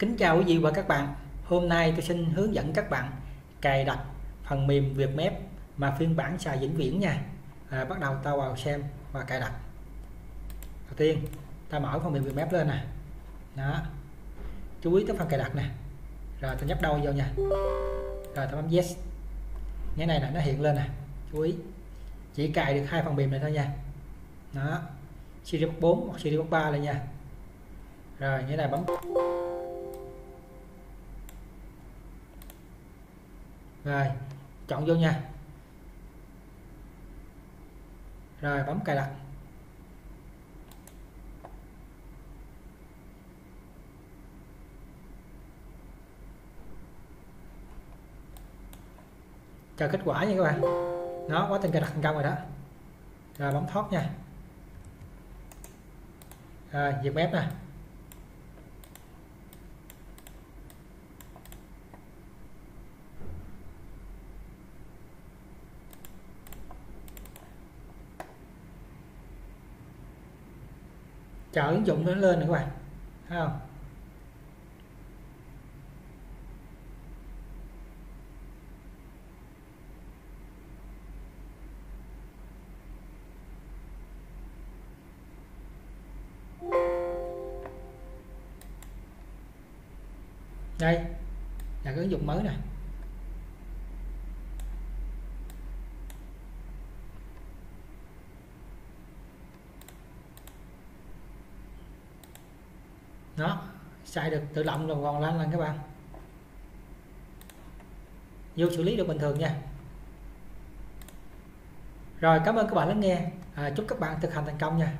Kính chào quý vị và các bạn. Hôm nay tôi xin hướng dẫn các bạn cài đặt phần mềm Vietmap mà phiên bản xài vĩnh viễn nha. À, bắt đầu ta vào xem và cài đặt. Đầu tiên ta mở phần mềm Vietmap lên nè. Đó. Chú ý tới phần cài đặt nè. Rồi ta nhấp đầu vô nha. Rồi ta bấm yes. Cái này là nó hiện lên nè. Chú ý. Chỉ cài được hai phần mềm này thôi nha. Đó. CD4 hoặc CD3 lên nha. Rồi như này bấm rồi, chọn vô nha. Rồi, bấm cài đặt. Chờ kết quả nha các bạn. Nó quá trình cài đặt thành công rồi đó. Rồi, bấm thoát nha. Rồi dẹp ép nè. Chở ứng dụng nó lên nữa các bạn. Thấy không? Đây. Là cái ứng dụng mới này nó xài được tự động rồi còn lên lên các bạn. Vô xử lý được bình thường nha. Rồi cảm ơn các bạn lắng nghe. À, chúc các bạn thực hành thành công nha.